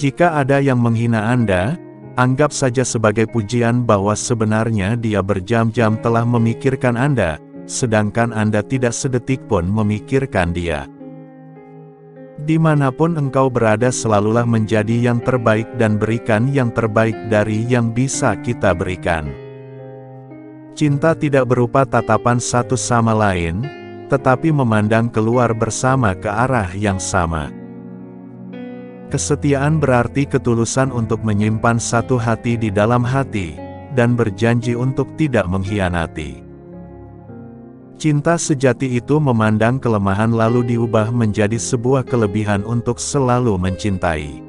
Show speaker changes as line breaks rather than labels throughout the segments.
Jika ada yang menghina Anda, anggap saja sebagai pujian bahwa sebenarnya dia berjam-jam telah memikirkan Anda, sedangkan Anda tidak sedetik pun memikirkan dia. Di mana pun engkau berada selalulah menjadi yang terbaik dan berikan yang terbaik dari yang bisa kita berikan. Cinta tidak berupa tatapan satu sama lain, tetapi memandang keluar bersama ke arah yang sama. Kesetiaan berarti ketulusan untuk menyimpan satu hati di dalam hati, dan berjanji untuk tidak mengkhianati. Cinta sejati itu memandang kelemahan lalu diubah menjadi sebuah kelebihan untuk selalu mencintai.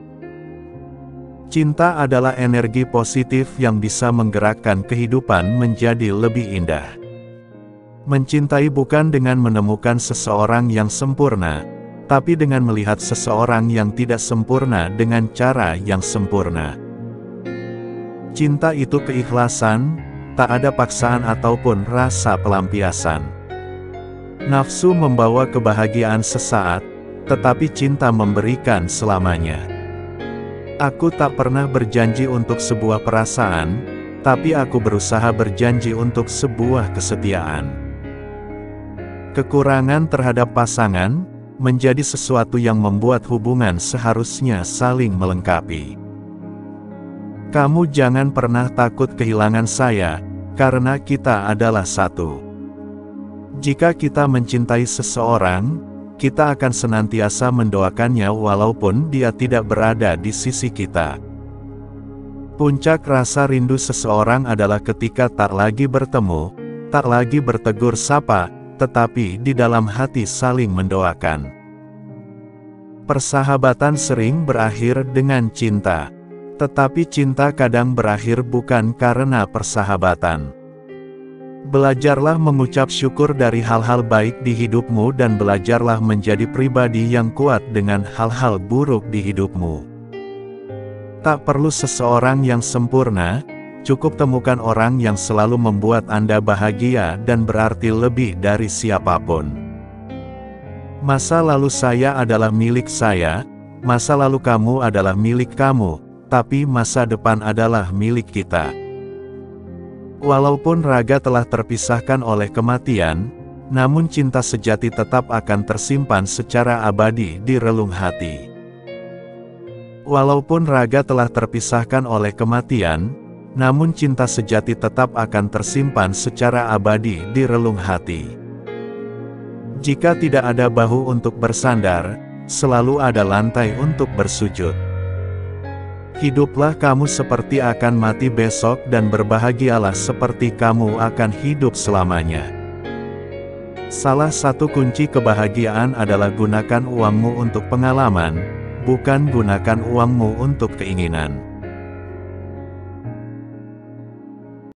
Cinta adalah energi positif yang bisa menggerakkan kehidupan menjadi lebih indah. Mencintai bukan dengan menemukan seseorang yang sempurna, tapi dengan melihat seseorang yang tidak sempurna dengan cara yang sempurna. Cinta itu keikhlasan, tak ada paksaan ataupun rasa pelampiasan. Nafsu membawa kebahagiaan sesaat, tetapi cinta memberikan selamanya. Aku tak pernah berjanji untuk sebuah perasaan, tapi aku berusaha berjanji untuk sebuah kesetiaan. Kekurangan terhadap pasangan menjadi sesuatu yang membuat hubungan seharusnya saling melengkapi. Kamu jangan pernah takut kehilangan saya, karena kita adalah satu. Jika kita mencintai seseorang, kita akan senantiasa mendoakannya walaupun dia tidak berada di sisi kita. Puncak rasa rindu seseorang adalah ketika tak lagi bertemu, tak lagi bertegur sapa, tetapi di dalam hati saling mendoakan. Persahabatan sering berakhir dengan cinta, tetapi cinta kadang berakhir bukan karena persahabatan. Belajarlah mengucap syukur dari hal-hal baik di hidupmu dan belajarlah menjadi pribadi yang kuat dengan hal-hal buruk di hidupmu. Tak perlu seseorang yang sempurna, cukup temukan orang yang selalu membuat Anda bahagia dan berarti lebih dari siapa pun. Masa lalu saya adalah milik saya, masa lalu kamu adalah milik kamu, tapi masa depan adalah milik kita. Walaupun raga telah terpisahkan oleh kematian, namun cinta sejati tetap akan tersimpan secara abadi di relung hati. Walaupun raga telah terpisahkan oleh kematian, namun cinta sejati tetap akan tersimpan secara abadi di relung hati. Jika tidak ada bahu untuk bersandar, selalu ada lantai untuk bersujud. Hiduplah kamu seperti akan mati besok dan berbahagialah seperti kamu akan hidup selamanya. Salah satu kunci kebahagiaan adalah gunakan uangmu untuk pengalaman, bukan gunakan uangmu untuk keinginan.